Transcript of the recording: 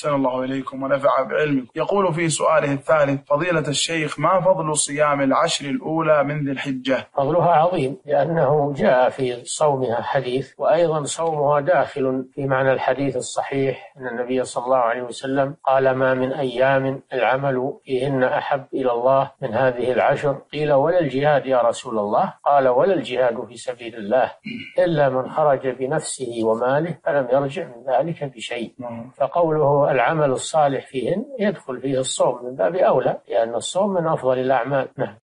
أحسن الله إليكم ونفع بعلمكم. يقول في سؤاله الثالث فضيلة الشيخ ما فضل صيام العشر الأولى من ذي الحجة؟ فضلها عظيم لأنه جاء في صومها حديث وأيضا صومها داخل في معنى الحديث الصحيح أن النبي صلى الله عليه وسلم قال ما من أيام العمل فيهن أحب إلى الله من هذه العشر. قيل ولا الجهاد يا رسول الله؟ قال ولا الجهاد في سبيل الله إلا من خرج بنفسه وماله فلم يرجع من ذلك بشيء. نعم. فقوله العمل الصالح فيهن يدخل فيه الصوم من باب أولى لأن الصوم من أفضل الأعمال. نعم.